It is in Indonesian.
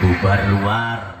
bubar luar.